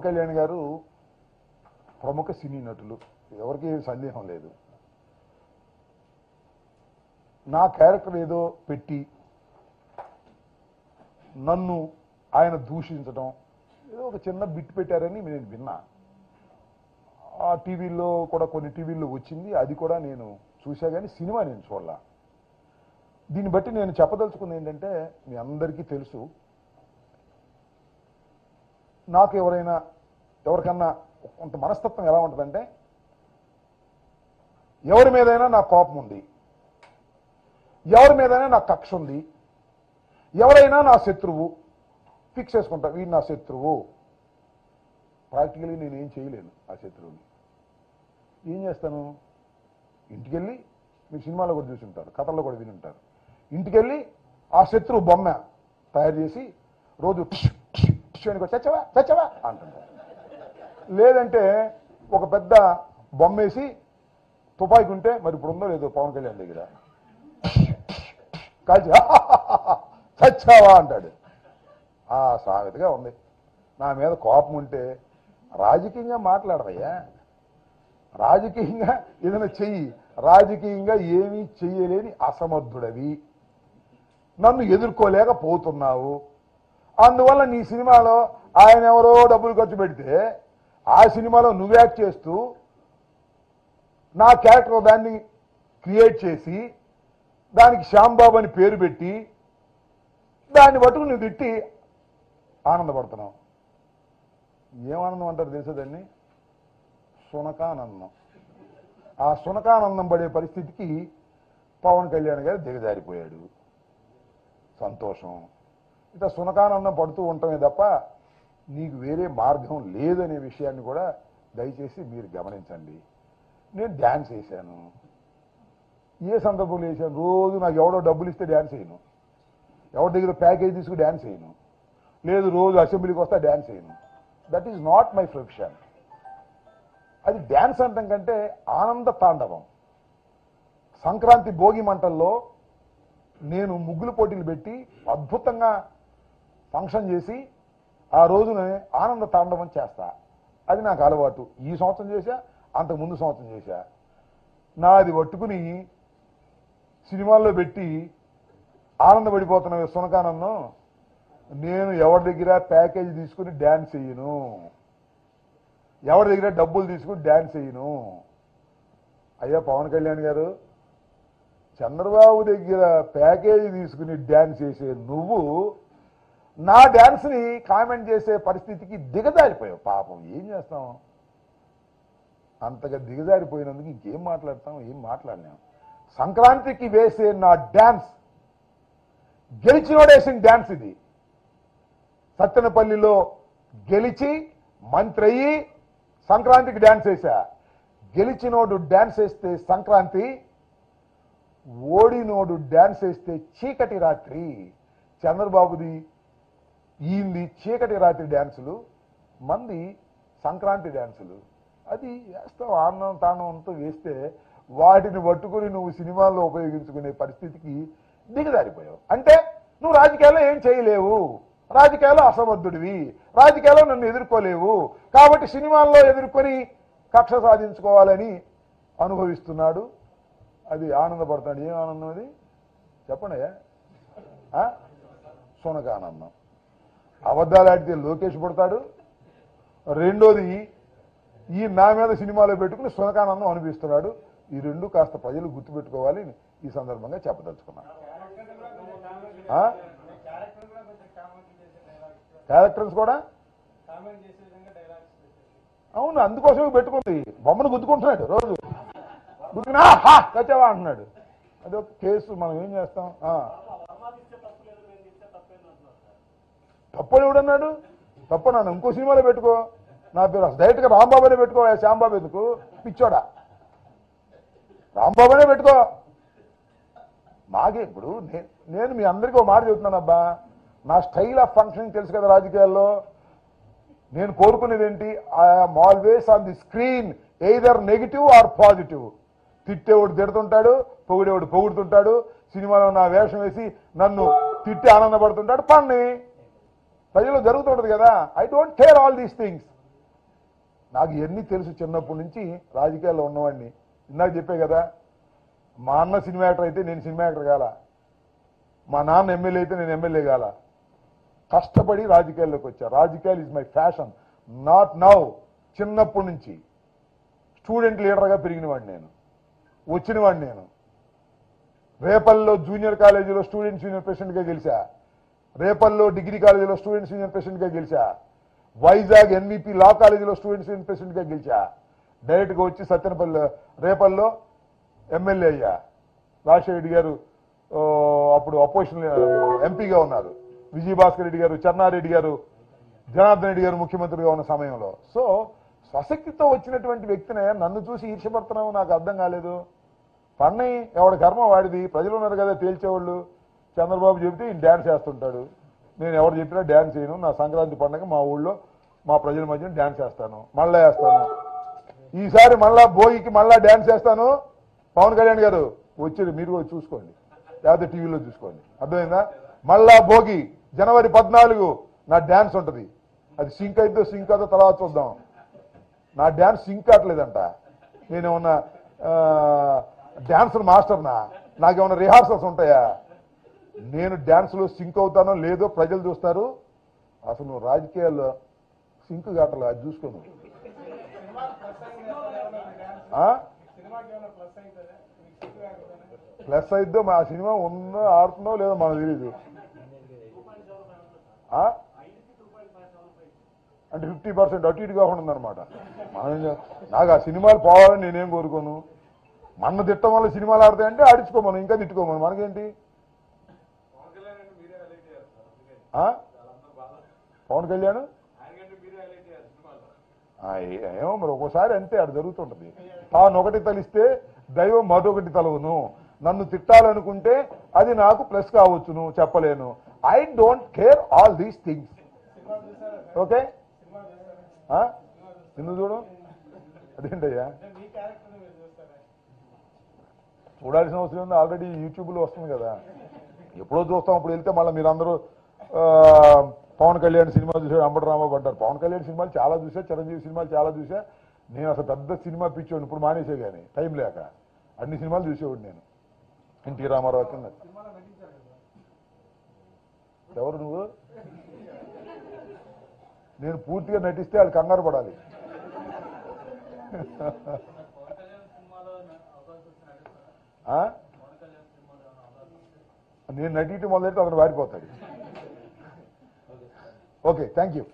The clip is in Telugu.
పవన్ కళ్యాణ్ గారు ప్రముఖ సినీ నటులు. ఎవరికి సందేహం లేదు. నా క్యారెక్టర్ ఏదో పెట్టి నన్ను ఆయన దూషించడం ఏదో ఒక చిన్న బిట్ పెట్టారని నేను విన్నా. ఆ టీవీలో కూడా కొన్ని టీవీల్లో వచ్చింది. అది కూడా నేను చూసా కానీ సినిమా నేను చూడలా. దీన్ని బట్టి నేను చెప్పదలుచుకుంది ఏంటంటే మీ అందరికీ తెలుసు నాకు ఎవరైనా ఎవరికన్నా కొంత మనస్తత్వం ఎలా ఉంటుందంటే ఎవరి మీదైనా నా కోపం ఉంది ఎవరి మీదైనా నా కక్ష ఉంది ఎవరైనా నా శత్రువు ఫిక్స్ చేసుకుంటా వీడు నా శత్రువు. ప్రాక్టికలీ నేను ఏం చేయలేను ఆ శత్రువుని. ఏం చేస్తాను? ఇంటికెళ్ళి మీరు సినిమాలో కూడా చూసి ఉంటారు కథల్లో కూడా విని ఉంటారు. ఇంటికెళ్ళి ఆ శత్రువు బొమ్మ తయారు చేసి రోజు శిష్యునికి చచ్చవా చచ్చవా అంటుంటారు లేదంటే ఒక పెద్ద బొమ్మ వేసి తుపాకి ఉంటే మరి ఇప్పుడు ఉందో లేదో పవన్ కళ్యాణ్ దగ్గర. కాల్చి చచ్చావా అంటాడు. ఆ సాగతిగా ఉంది. నా మీద కోపం ఉంటే రాజకీయంగా మాట్లాడవయ్యా. రాజకీయంగా ఏదైనా చెయ్యి. రాజకీయంగా ఏమీ చెయ్యలేని అసమర్థుడవి. నన్ను ఎదుర్కోలేకపోతున్నావు. అందువల్ల నీ సినిమాలో ఆయన ఎవరో డబ్బులు ఖర్చు పెడితే ఆ సినిమాలో నువ్వు యాక్ట్ చేస్తూ నా క్యారెక్టర్ దాన్ని క్రియేట్ చేసి దానికి శ్యాంబాబు అని పేరు పెట్టి దాన్ని పట్టుకు నువ్వు తిట్టి ఆనందపడుతున్నావు. ఏం ఆనందం అంటారు తెలుసా దాన్ని? సునకానందం. ఆ సునకానందం పడే పరిస్థితికి పవన్ కళ్యాణ్ గారు దిగజారిపోయాడు. సంతోషం. ఇక సునకానందం పడుతూ ఉండటమే తప్ప నీకు వేరే మార్గం లేదనే విషయాన్ని కూడా దయచేసి మీరు గమనించండి. నేను డ్యాన్స్ వేశాను ఏ సందర్భంలో వేసాను రోజు నాకు ఎవడో డబ్బులు ఇస్తే డ్యాన్స్ చేయను. ఎవరి దగ్గర ప్యాకేజ్ తీసుకుని డ్యాన్స్ చేయను. లేదు రోజు అసెంబ్లీకి వస్తా డ్యాన్స్ చేయను. That is not my profession అది డ్యాన్స్ అంటాం కంటే ఆనంద తాండవం. సంక్రాంతి భోగి మంటల్లో నేను ముగ్గులు పోటీలు పెట్టి అద్భుతంగా ఫంక్షన్ చేసి ఆ రోజున ఆనంద తాండవం చేస్తా. అది నాకు అలవాటు. ఈ సంవత్సరం చేశా అంతకు ముందు సంవత్సరం చేశా. నాది పట్టుకుని సినిమాల్లో పెట్టి ఆనందపడిపోతున్న సునకానందం. నేను ఎవరి దగ్గర ప్యాకేజ్ తీసుకుని డ్యాన్స్ చేయను. ఎవరి దగ్గర డబ్బులు తీసుకుని డ్యాన్స్ చేయను. అయ్యా పవన్ కళ్యాణ్ గారు చంద్రబాబు దగ్గర ప్యాకేజీ తీసుకుని డ్యాన్స్ చేసే నువ్వు నా డ్యాన్స్ని కామెంట్ చేసే పరిస్థితికి దిగజారిపోయావు. పాపం ఏం చేస్తాం? అంతగా దిగజారిపోయినందుకు ఇంకేం మాట్లాడతాం? ఏం మాట్లాడలేం. సంక్రాంతికి వేసే నా డ్యాన్స్ గెలిచినోడేసిన డ్యాన్స్ ఇది. సత్తెనపల్లిలో గెలిచి మంత్రి అయ్యి సంక్రాంతికి డ్యాన్స్ వేసా గెలిచినోడు డ్యాన్స్ వేస్తే సంక్రాంతి ఓడినోడు డ్యాన్స్ వేస్తే చీకటి రాత్రి. చంద్రబాబుది ఈంది చీకటి రాత్రి డ్యాన్సులు మంది సంక్రాంతి డ్యాన్సులు అది వేస్తావు ఆనందం తాండవంతో వేస్తే వాటిని పట్టుకుని నువ్వు సినిమాల్లో ఉపయోగించుకునే పరిస్థితికి దిగజారిపోయావు. అంటే నువ్వు రాజకీయాల్లో ఏం చేయలేవు. రాజకీయాల్లో అసమర్థుడివి. రాజకీయాల్లో నన్ను ఎదుర్కోలేవు. కాబట్టి సినిమాల్లో ఎదుర్కొని కక్ష సాధించుకోవాలని అనుభవిస్తున్నాడు. అది ఆనందపడతాడు. ఏం ఆనందం అది? చెప్పండి సునకానందం. ఆ అబద్ధాలు ఆడితే లోకేష్ పడతాడు. రెండోది ఈ నా మీద సినిమాలో పెట్టుకుని సునకానందం అనిపిస్తున్నాడు. ఈ రెండు కాస్త ప్రజలు గుర్తుపెట్టుకోవాలి ఈ సందర్భంగా చెప్పదలుచుకున్నాను. ఆ? క్యారెక్టర్స్ కూడా? అవును అందుకోసమే పెట్టుకుంది. బొమ్మను గుద్దుకుంటున్నాడు రోజు. గుద్దుకున్నా వచ్చావా అంటున్నాడు. అదొక కేసు మనం ఏం చేస్తాం ఆ. తప్పని ఎవడన్నాడు? నన్ను ఇంకో సినిమాలో పెట్టుకో. నా పేరు అసలు డైరెక్ట్గా రాంబాబునే పెట్టుకో. శ్యాంబాబు ఎందుకు? పిచ్చోడా. రాంబాబునే పెట్టుకో. నాకే ఇప్పుడు నేను మీ అందరికీ ఒక మాట చెబుతున్నాను అబ్బా నా స్టైల్ ఆఫ్ ఫంక్షనింగ్ తెలుసు కదా రాజకీయాల్లో? నేను కోరుకునేది ఏంటి I'm always on the screen either negative or positive తిట్టేవాడు తిడుతుంటాడు పొగిడేవాడు పొగుడుతుంటాడు. సినిమాలో నా వేషం వేసి నన్ను తిట్టి ఆనందపడుతుంటాడు. పండి ప్రజలు జరుగుతుంటది కదా I don't care all these things నాకు ఇవన్నీ తెలుసు చిన్నప్పటి నుంచి రాజకీయాల్లో ఉన్నవాడిని. ఇందాక చెప్పే కదా మా అన్న సినిమా యాక్టర్ అయితే నేను సినిమా యాక్టర్ కాల? మా నాన్న ఎమ్మెల్యే అయితే నేను ఎమ్మెల్యే కాల? కష్టపడి రాజకీయాల్లోకి వచ్చా. రాజకీయాలు is my fashion not now చిన్నప్పటి నుంచి స్టూడెంట్ లీడర్గా పెరిగినవాడిని నేను. వచ్చినవాడిని నేను. రేపల్లో జూనియర్ కాలేజీలో స్టూడెంట్స్ యూనియన్ ప్రెసిడెంట్గా గెలిచా. రేపల్లో డిగ్రీ కాలేజీలో స్టూడెంట్స్ యూనియన్ ప్రెసిడెంట్గా గెలిచా. వైజాగ్ ఎన్విపి లా కాలేజీలో స్టూడెంట్స్ యూనియన్ ప్రెసిడెంట్గా గెలిచా. డైరెక్ట్గా వచ్చి సత్యనపల్లి రేపల్లో ఎమ్మెల్యే అయ్యా. రాజశేఖర రెడ్డి గారు అప్పుడు అపోజిషన్ ఎంపీగా ఉన్నారు. విజయభాస్కర్ రెడ్డి గారు చెన్నారెడ్డి గారు జనార్దన్ రెడ్డి గారు ముఖ్యమంత్రిగా ఉన్న సమయంలో. సో స్వశక్తితో వచ్చినటువంటి వ్యక్తినే నన్ను చూసి ఈర్షపడుతున్నావు నాకు అర్థం కాలేదు. పన్నై ఎవడ కర్మ వాడిది? ప్రజలు ఉన్నారు కదా తేల్చేవాళ్ళు. చంద్రబాబు చెబితే ఈయన డ్యాన్స్ చేస్తుంటాడు. నేను ఎవరు చెప్పినా డ్యాన్స్ చేయను. నా సంక్రాంతి పండుగ మా ఊళ్ళో మా ప్రజల మధ్యన డ్యాన్స్ చేస్తాను. మళ్ళా వేస్తాను ఈసారి మళ్ళా భోగికి మళ్ళా డ్యాన్స్ చేస్తాను. పవన్ కళ్యాణ్ గారు వచ్చేది మీరు కూడా చూసుకోండి. లేకపోతే టీవీలో చూసుకోండి. అర్థమైందా? మళ్ళా భోగి జనవరి పద్నాలుగు నా డ్యాన్స్ ఉంటుంది. అది సింక్ అయితే సింక్ అయితే తర్వాత చూద్దాం. నా డ్యాన్స్ సింక్ కావట్లేదంట. నేనేమన్నా డ్యాన్సర్ మాస్టర్నా? నాకేమన్నా రిహార్సల్స్ ఉంటాయా? నేను డ్యాన్స్లో సింక్ అవుతానో లేదో ప్రజలు చూస్తారు. అసలు నువ్వు రాజకీయాల్లో సింక్ కావట్లే అది చూసుకోను ఆ? ప్లస్ అయిద్దో మా సినిమా ఉందో ఆడుతుందో లేదో మనకు తెలియదు అంటే ఫిఫ్టీ పర్సెంట్ అటు ఇటు కాకుండా ఉందన్నమాట. మనం నాకు ఆ సినిమాలు పోవాలని నేనేం కోరుకోను? మన తిట్టం వల్ల సినిమాలు ఆడతాయంటే ఆడించుకోమను ఇంకా తిట్టుకోమను. మనకేంటి పవన్ కళ్యాణ్ అంటే మీరే హైలైట్ చేయాలి సార్ అందుకే ఆ? వాళ్ళందరూ బాధ పవన్ కళ్యాణ్? ఏమో మరి ఒక్కోసారి అంతే అది జరుగుతుంటది. తాను ఒకటి తలిస్తే దైవం మరొకటి తలవును. నన్ను తిట్టాలనుకుంటే అది నాకు ప్లస్ కావచ్చును చెప్పలేను. I don't care all these things okay? ఆ? చూడు. అదేంటయ్యా? చూడాల్సిన అవసరం ఉంది ఆల్రెడీ యూట్యూబ్లో వస్తుంది కదా. ఎప్పుడో చూస్తాం అప్పుడు వెళ్తే మళ్ళీ మీరందరూ అందరూ పవన్ కళ్యాణ్ సినిమా చూసాడు అంబటి రాంబాబు అంటారు. పవన్ కళ్యాణ్ సినిమాలు చాలా చూసా చిరంజీవి సినిమాలు చాలా చూసా. నేను అసలు పెద్ద సినిమా పిచ్చాను ఇప్పుడు మానేసే కానీ టైం లేక అన్ని సినిమాలు చూసేవాడు నేను. ఎన్టీ రామారావు కింద. ఎవరు నువ్వు? నేను పూర్తిగా నటిస్తే వాళ్ళు కంగారు పడాలి. నేను నటింటి మొదలెట్టి అతను వారిపోతాడు. Okay, thank you.